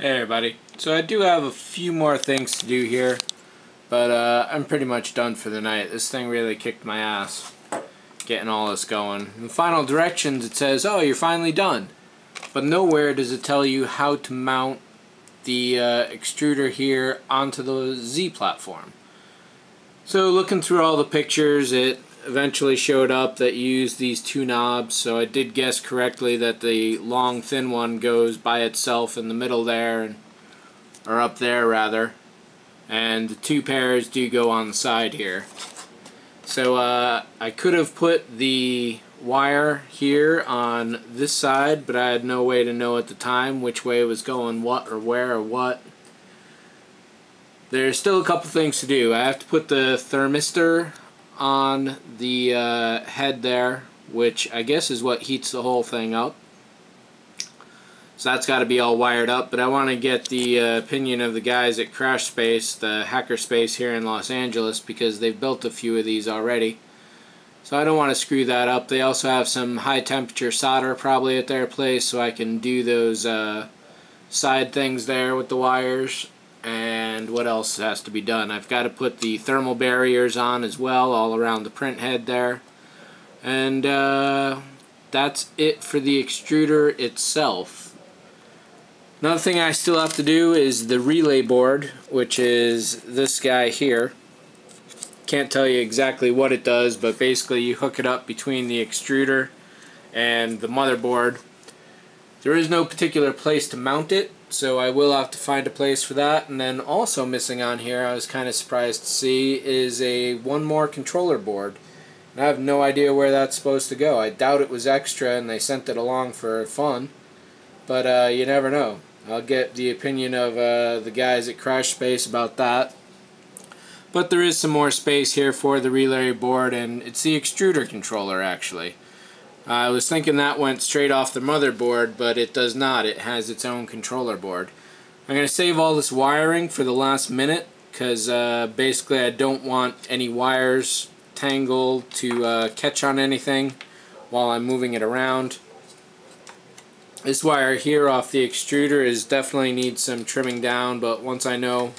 Hey everybody. So I do have a few more things to do here, but uh, I'm pretty much done for the night. This thing really kicked my ass, getting all this going. In final directions it says, oh you're finally done. But nowhere does it tell you how to mount the uh, extruder here onto the Z platform. So looking through all the pictures, it eventually showed up that used these two knobs so I did guess correctly that the long thin one goes by itself in the middle there or up there rather. And the two pairs do go on the side here. So uh, I could have put the wire here on this side but I had no way to know at the time which way it was going what or where or what. There's still a couple things to do. I have to put the thermistor on the uh, head there, which I guess is what heats the whole thing up. So that's got to be all wired up, but I want to get the uh, opinion of the guys at Crash Space, the hacker space here in Los Angeles, because they've built a few of these already. So I don't want to screw that up. They also have some high temperature solder probably at their place, so I can do those uh, side things there with the wires and what else has to be done? I've got to put the thermal barriers on as well all around the print head there. And uh, that's it for the extruder itself. Another thing I still have to do is the relay board which is this guy here. Can't tell you exactly what it does but basically you hook it up between the extruder and the motherboard. There is no particular place to mount it so I will have to find a place for that. And then also missing on here, I was kind of surprised to see, is a one more controller board. And I have no idea where that's supposed to go. I doubt it was extra and they sent it along for fun. But uh, you never know. I'll get the opinion of uh, the guys at Crash Space about that. But there is some more space here for the relay board, and it's the extruder controller actually. I was thinking that went straight off the motherboard, but it does not. It has its own controller board. I'm going to save all this wiring for the last minute because uh, basically I don't want any wires tangled to uh, catch on anything while I'm moving it around. This wire here off the extruder is definitely needs some trimming down, but once I know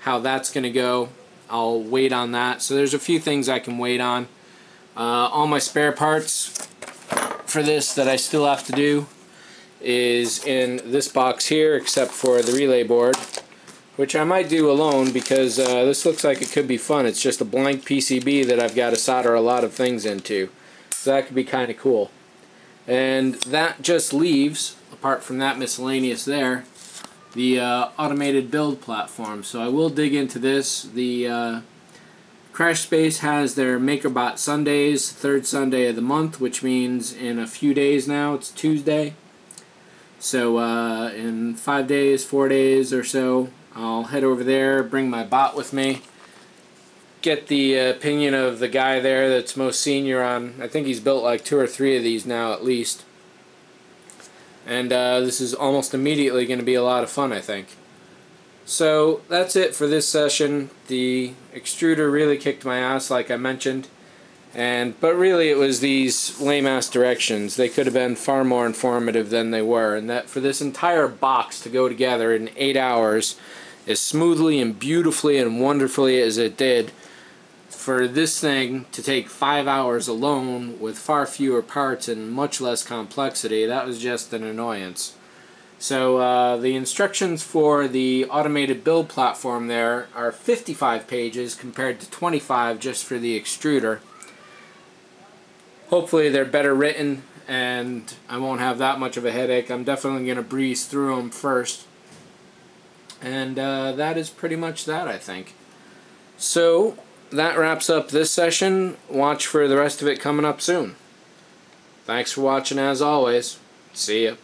how that's going to go, I'll wait on that. So there's a few things I can wait on. Uh, all my spare parts for this that I still have to do is in this box here except for the relay board which I might do alone because uh, this looks like it could be fun. It's just a blank PCB that I've got to solder a lot of things into. So that could be kind of cool. And that just leaves, apart from that miscellaneous there, the uh, automated build platform. So I will dig into this. The uh, Crash Space has their MakerBot Sundays, third Sunday of the month, which means in a few days now, it's Tuesday. So uh, in five days, four days or so, I'll head over there, bring my bot with me, get the opinion of the guy there that's most senior on, I think he's built like two or three of these now at least. And uh, this is almost immediately going to be a lot of fun, I think. So that's it for this session. The extruder really kicked my ass like I mentioned. And But really it was these lame ass directions. They could have been far more informative than they were. And that for this entire box to go together in 8 hours as smoothly and beautifully and wonderfully as it did for this thing to take 5 hours alone with far fewer parts and much less complexity, that was just an annoyance. So uh, the instructions for the automated build platform there are 55 pages compared to 25 just for the extruder. Hopefully they're better written and I won't have that much of a headache. I'm definitely going to breeze through them first. And uh, that is pretty much that, I think. So that wraps up this session. Watch for the rest of it coming up soon. Thanks for watching as always. See ya.